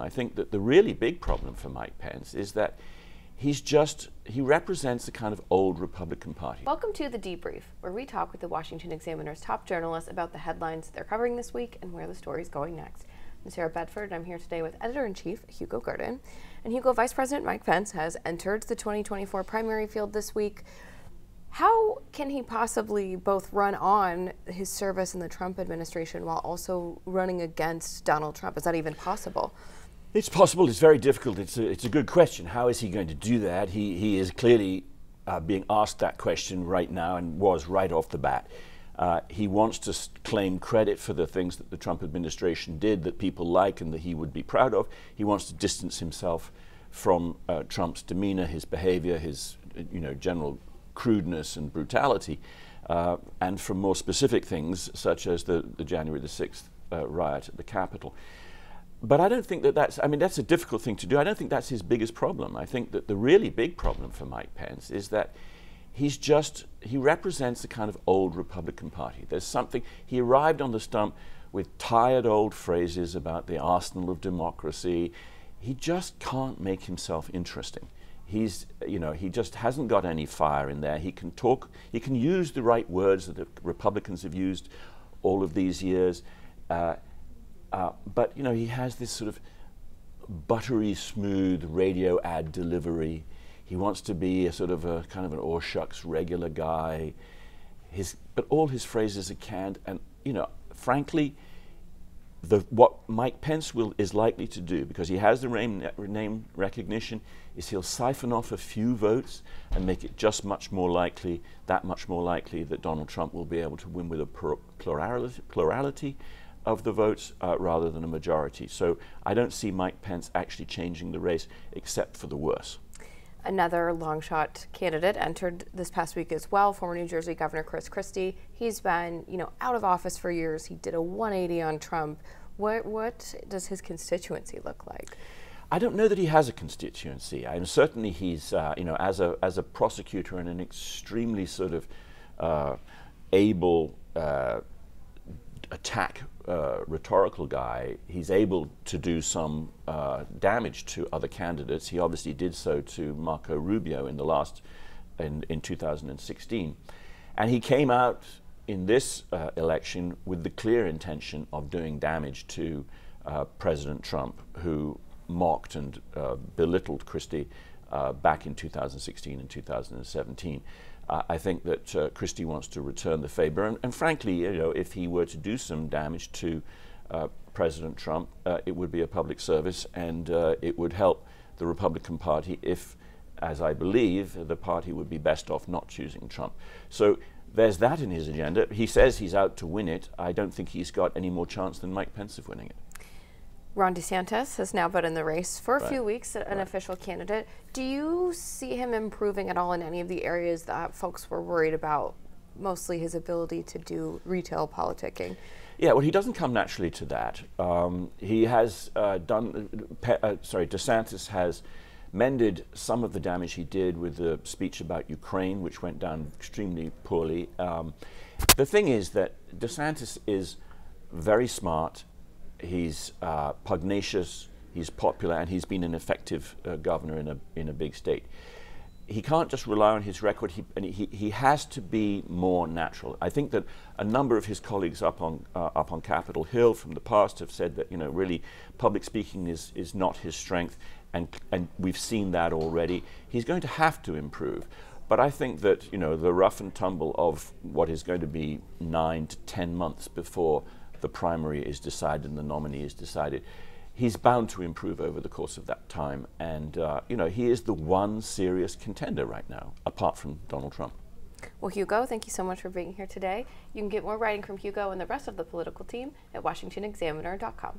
I think that the really big problem for Mike Pence is that he's just, he represents the kind of old Republican Party. Welcome to The Debrief, where we talk with the Washington Examiner's top journalists about the headlines they're covering this week and where the story's going next. I'm Sarah Bedford, and I'm here today with Editor in Chief Hugo Gurdon. And Hugo, Vice President Mike Pence has entered the 2024 primary field this week. How can he possibly both run on his service in the Trump administration while also running against Donald Trump? Is that even possible? It's possible. It's very difficult. It's a, it's a good question. How is he going to do that? He, he is clearly uh, being asked that question right now and was right off the bat. Uh, he wants to claim credit for the things that the Trump administration did that people like and that he would be proud of. He wants to distance himself from uh, Trump's demeanor, his behavior, his you know general crudeness and brutality, uh, and from more specific things such as the, the January the 6th uh, riot at the Capitol. But I don't think that that's, I mean, that's a difficult thing to do. I don't think that's his biggest problem. I think that the really big problem for Mike Pence is that he's just, he represents the kind of old Republican Party. There's something, he arrived on the stump with tired old phrases about the arsenal of democracy. He just can't make himself interesting he's you know he just hasn't got any fire in there he can talk he can use the right words that the republicans have used all of these years uh, uh, but you know he has this sort of buttery smooth radio ad delivery. He wants to be a sort of a kind of an all shucks regular guy. His but all his phrases are canned and you know frankly the, what Mike Pence will, is likely to do, because he has the name, name recognition, is he'll siphon off a few votes and make it just much more likely, that much more likely that Donald Trump will be able to win with a plurality, plurality of the votes uh, rather than a majority. So I don't see Mike Pence actually changing the race except for the worse. Another long shot candidate entered this past week as well, former New Jersey Governor Chris Christie. He's been, you know, out of office for years. He did a 180 on Trump. What what does his constituency look like? I don't know that he has a constituency. I mean, certainly he's, uh, you know, as a as a prosecutor and an extremely sort of uh, able uh, attack uh, rhetorical guy, he's able to do some uh, damage to other candidates. He obviously did so to Marco Rubio in the last, in, in 2016. And he came out in this uh, election with the clear intention of doing damage to uh, President Trump, who mocked and uh, belittled Christie uh, back in 2016 and 2017. Uh, I think that uh, Christie wants to return the favor, and, and, frankly, you know, if he were to do some damage to uh, President Trump, uh, it would be a public service, and uh, it would help the Republican Party if, as I believe, the party would be best off not choosing Trump. So there's that in his agenda. He says he's out to win it. I don't think he's got any more chance than Mike Pence of winning it. Ron DeSantis has now been in the race for a right. few weeks, an right. official candidate. Do you see him improving at all in any of the areas that folks were worried about, mostly his ability to do retail politicking? Yeah, well, he doesn't come naturally to that. Um, he has uh, done, uh, sorry, DeSantis has mended some of the damage he did with the speech about Ukraine, which went down extremely poorly. Um, the thing is that DeSantis is very smart he's uh, pugnacious, he's popular, and he's been an effective uh, governor in a, in a big state. He can't just rely on his record, he, he, he has to be more natural. I think that a number of his colleagues up on, uh, up on Capitol Hill from the past have said that, you know, really public speaking is, is not his strength, and, and we've seen that already. He's going to have to improve. But I think that, you know, the rough and tumble of what is going to be nine to ten months before the primary is decided and the nominee is decided, he's bound to improve over the course of that time. And, uh, you know, he is the one serious contender right now, apart from Donald Trump. Well, Hugo, thank you so much for being here today. You can get more writing from Hugo and the rest of the political team at WashingtonExaminer.com.